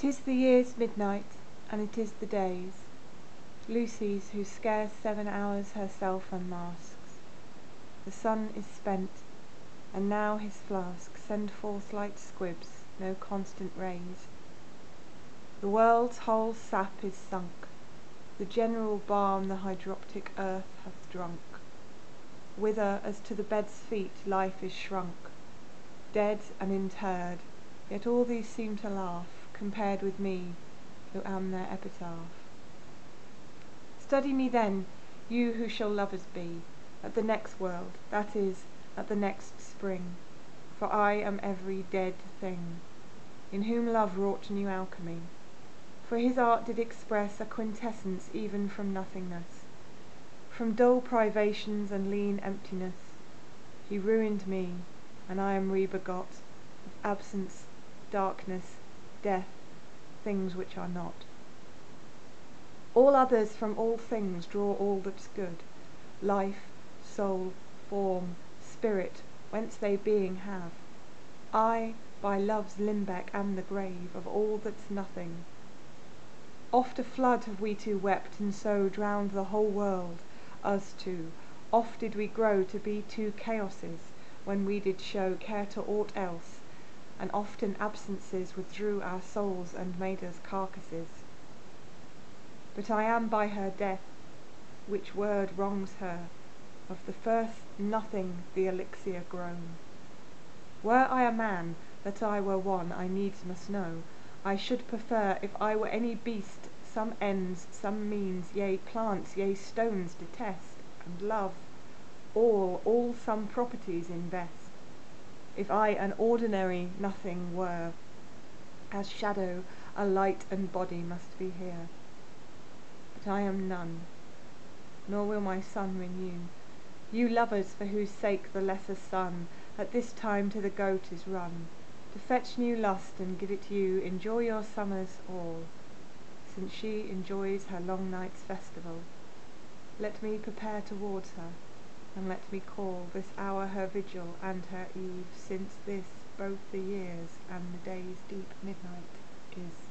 'Tis the year's midnight, and it is the day's, Lucy's, who scarce seven hours herself unmasks; The sun is spent, and now his flasks Send forth light squibs, no constant rays; The world's whole sap is sunk, the general balm The hydroptic earth hath drunk; Whither as to the bed's feet, life is shrunk, Dead and interr'd, yet all these seem to laugh, Compared with me, who am their epitaph. Study me then, you who shall lovers be At the next world, that is, at the next spring; For I am every dead thing, In whom love wrought new alchemy; For his art did express A quintessence even from nothingness; From dull privations and lean emptiness He ruined me, and I am rebegot Of absence, darkness, death, things which are not. All others from all things draw all that's good, Life, soul, form, spirit, whence they being have; I, by love's limbeck am the grave Of all that's nothing. Oft a flood Have we two wept, and so Drowned the whole world, us two; oft did we grow To be two chaoses, when we did show Care to aught else, and often absences Withdrew our souls and made us carcasses. But I am by her death, which word wrongs her, Of the first nothing the elixir grown. Were I a man, that I were one I needs must know, I should prefer, if I were any beast, Some ends, some means, yea plants, yea stones detest, And love, all, all some properties invest if I an ordinary nothing were, As shadow, a light and body must be here. But I am none, nor will my sun renew You lovers, for whose sake the lesser sun At this time to the goat is run, To fetch new lust and give it you, Enjoy your summers all, since she Enjoys her long night's festival. Let me prepare towards her and let me call This hour her vigil and her eve, Since this both the year's and the day's deep midnight is.